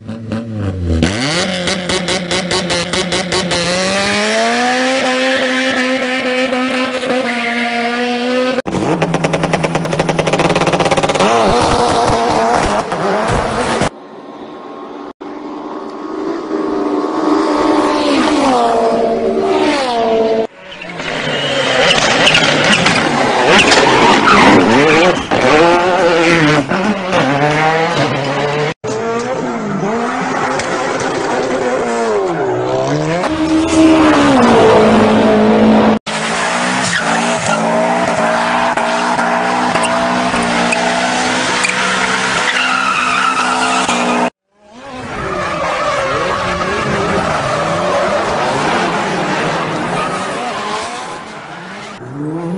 and Mm-hmm.